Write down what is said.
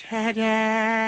Ta-da!